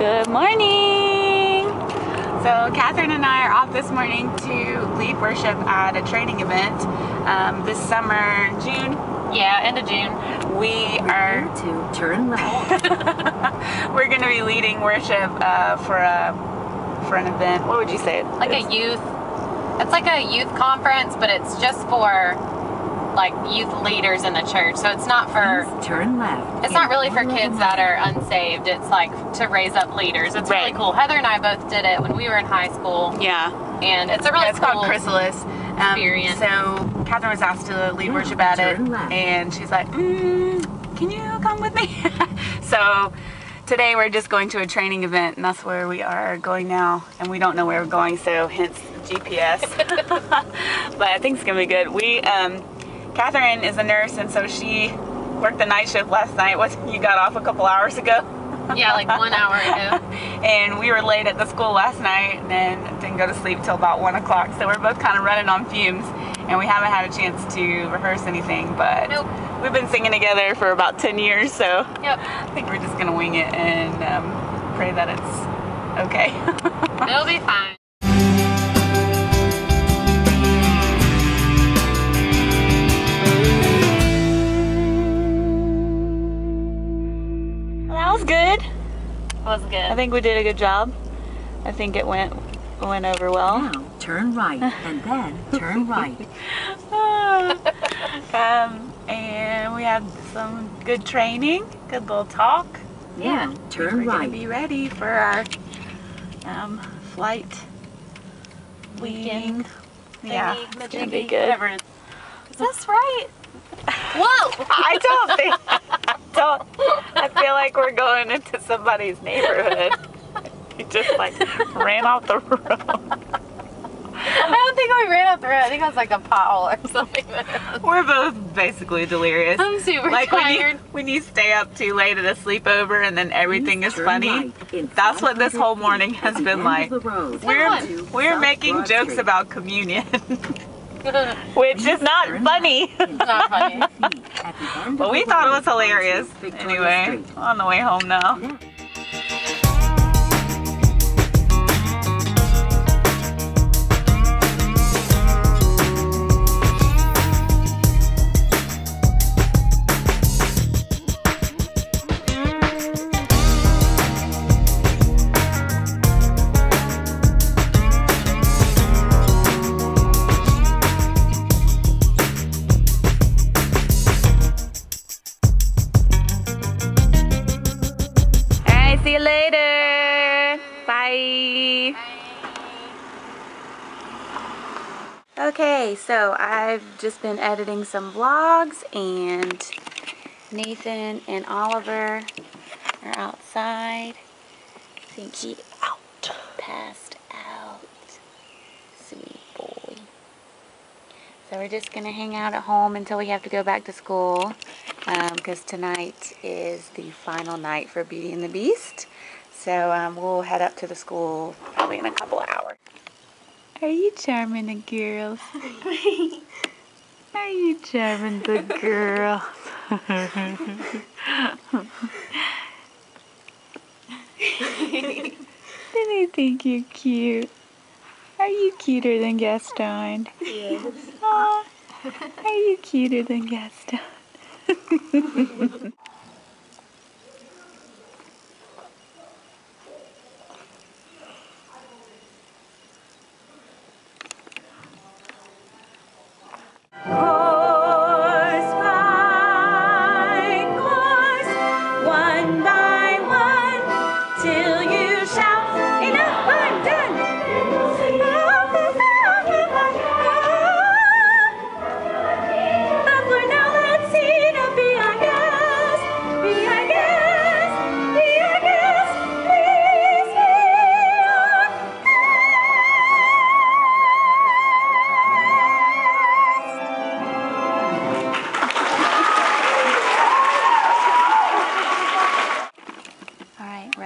Good morning. So Catherine and I are off this morning to lead worship at a training event um, this summer, June. Yeah, end of June. We are to turn left. we're going to be leading worship uh, for a for an event. What would you say? Like a youth. It's like a youth conference, but it's just for like youth leaders in the church. So it's not for. Please turn left. It's not really for kids that are unsaved. It's like to raise up leaders. It's really cool. Heather and I both did it when we were in high school, Yeah. and it's a really Yeah, it's cool. called Chrysalis. Um, experience. So Catherine was asked to lead Yeah, worship at it, left. and she's like, mm, "Can you come with me?" so today we're just going to a training event, and that's where we are going now, and we don't know where we're going, so hence GPS. but I think it's gonna be good. We, um, Catherine is a nurse, and so she worked the night shift last night. What you got off a couple hours ago? Yeah, like one hour ago. and we were late at the school last night and then didn't go to sleep till about one o'clock so we're both kind of running on fumes and we haven't had a chance to rehearse anything but Nope. we've been singing together for about 10 years so Yep. i think we're just gonna wing it and um, pray that it's okay It'll be fine. Was good. i think we did a good job i think it went went over well Now turn right and then turn right. um, and we had some good training good little talk Now We're turn gonna right. be ready for our um, flight Weekend weekend. Yeah, Thingy, it's gonna be majiggy, good. Whatever. it is. Is this right? Whoa! I don't think. I don't. I feel like we're going into somebody's neighborhood. He just like ran off the road. I don't think we ran off the road. I think it was like a pothole or something. We're both basically delirious. I'm super Like when you when you stay up too late at a sleepover and then everything is funny. That's what this whole morning has been like. of the road. We're we're making jokes about communion, which is not funny. Not funny. 500 feet at the end But we thought it was hilarious. Anyway, on the way home now. See you later. Bye. Okay, so I've just been editing some vlogs and Nathan and Oliver are outside. I think he out. Passed So we're just gonna hang out at home until we have to go back to school because tonight is the final night for Beauty and the Beast. So um, we'll head up to the school probably in a couple of hours. Are you charming the girls? Are you charming the girls? Did they think you're cute? Are you cuter than Gaston? Yes. Aw, are you cuter than Gaston?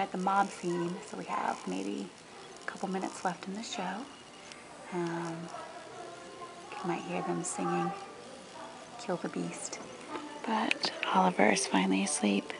at the mob scene, so we have maybe a couple minutes left in the show. Um, you might hear them singing Kill the Beast. But Oliver is finally asleep.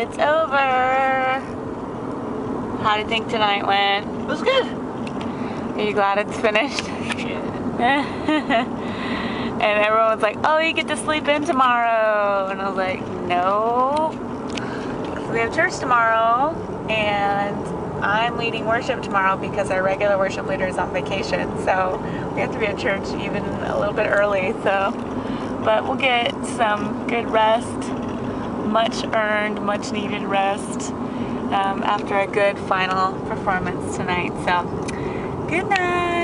It's over. How do you think tonight went? It was good. Are you glad it's finished? Yeah. and everyone was like, oh, you get to sleep in tomorrow. And I was like, no. We have church tomorrow. And I'm leading worship tomorrow because our regular worship leader is on vacation. So we have to be at church even a little bit early. So, but we'll get some good rest much earned, much needed rest um, after a good final performance tonight. So, good night.